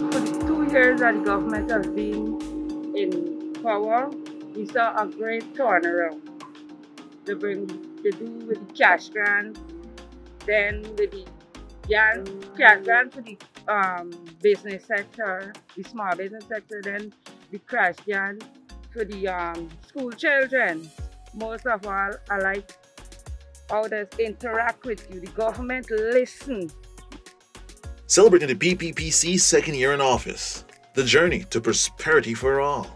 For the two years that the government has been in power, we saw a great turnaround. They bring they do with the cash grant, then with the grant, cash grant for the um, business sector, the small business sector, then the crash grant for the um, school children. Most of all, I like how they interact with you. The government listen. Celebrating the PPP/C's second year in office, the journey to prosperity for all.